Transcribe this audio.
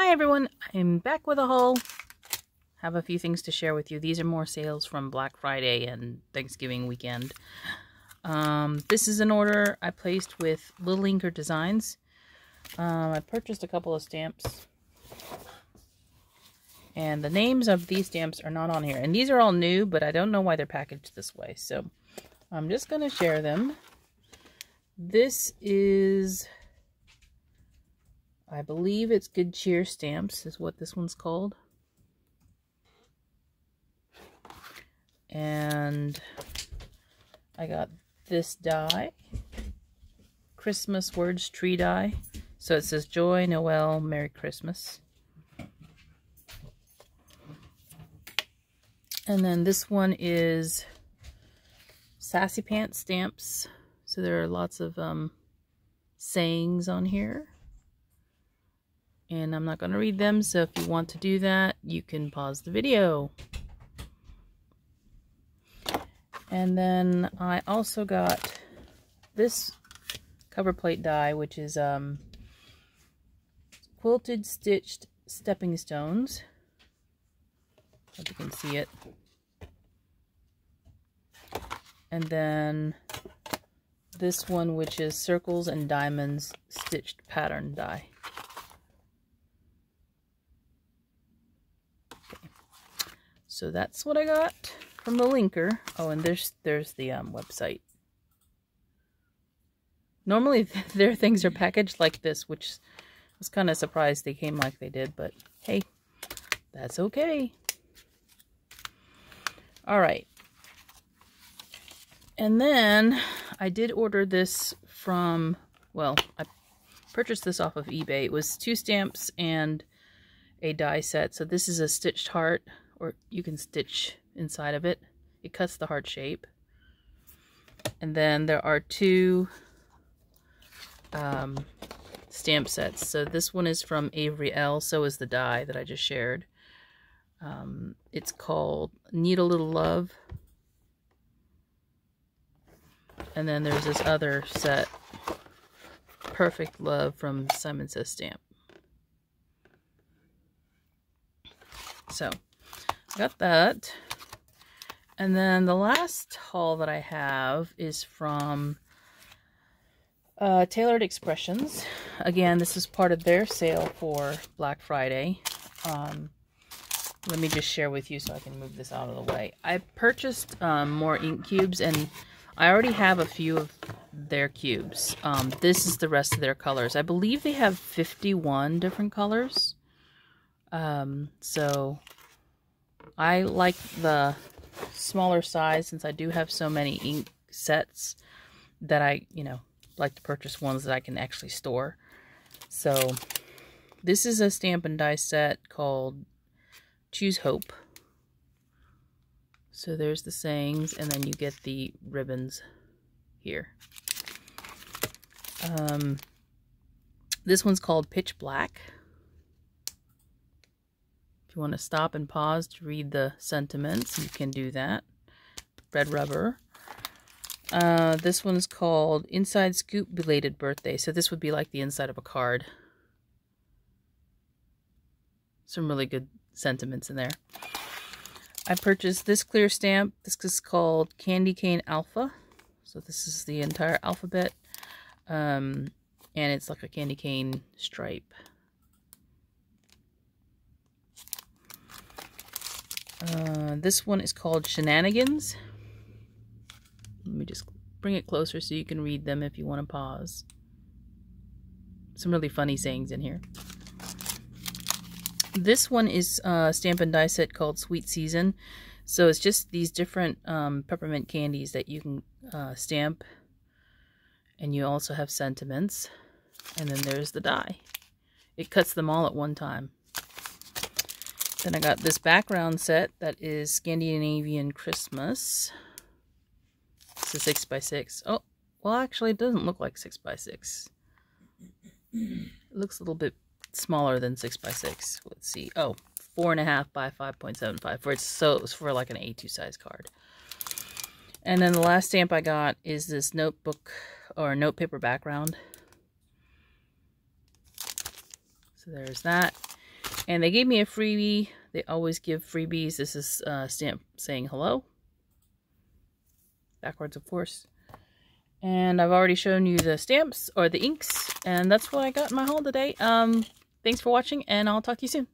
Hi everyone, I'm back with a haul. Have a few things to share with you. These are more sales from Black Friday and Thanksgiving weekend. Um, this is an order I placed with Little Inker Designs. Um, I purchased a couple of stamps. And the names of these stamps are not on here. And these are all new, but I don't know why they're packaged this way. So I'm just going to share them. This is I believe it's Good Cheer Stamps is what this one's called. And I got this die. Christmas Words Tree Die. So it says Joy, Noel, Merry Christmas. And then this one is Sassy Pants stamps. So there are lots of um, sayings on here and I'm not going to read them, so if you want to do that, you can pause the video. And then I also got this cover plate die, which is um, quilted stitched stepping stones. Hope you can see it. And then this one, which is circles and diamonds stitched pattern die. So that's what I got from the linker. Oh, and there's there's the um, website. Normally their things are packaged like this, which I was kind of surprised they came like they did, but hey, that's okay. All right. And then I did order this from, well, I purchased this off of eBay. It was two stamps and a die set. So this is a stitched heart or you can stitch inside of it. It cuts the heart shape. And then there are two um, stamp sets. So this one is from Avery Elle, so is the die that I just shared. Um, it's called Need a Little Love. And then there's this other set, Perfect Love from Simon Says Stamp. So, got that. And then the last haul that I have is from uh, Taylored Expressions. Again, this is part of their sale for Black Friday. Um, let me just share with you so I can move this out of the way. I purchased um, more ink cubes and I already have a few of their cubes. Um, this is the rest of their colors. I believe they have 51 different colors. Um, so I like the smaller size since I do have so many ink sets that I, you know, like to purchase ones that I can actually store. So this is a stamp and die set called Choose Hope. So there's the sayings and then you get the ribbons here. Um, this one's called Pitch Black you want to stop and pause to read the sentiments, you can do that. Red rubber. Uh, this one's called Inside Scoop Belated Birthday. So this would be like the inside of a card. Some really good sentiments in there. I purchased this clear stamp. This is called Candy Cane Alpha. So this is the entire alphabet. Um, and it's like a candy cane stripe. Uh, this one is called Shenanigans. Let me just bring it closer so you can read them if you want to pause. Some really funny sayings in here. This one is uh, stamp and die set called Sweet Season. So it's just these different um, peppermint candies that you can uh, stamp. And you also have sentiments. And then there's the die. It cuts them all at one time. Then I got this background set that is Scandinavian Christmas. It's a 6x6. Oh, well, actually, it doesn't look like 6x6. It looks a little bit smaller than 6x6. Let's see. Oh, 4.5 by 5.75 for it's so for like an A2 size card. And then the last stamp I got is this notebook or note paper background. So there's that. And they gave me a freebie. They always give freebies. This is a uh, stamp saying hello. Backwards, of course. And I've already shown you the stamps or the inks. And that's what I got in my haul today. Um, thanks for watching and I'll talk to you soon.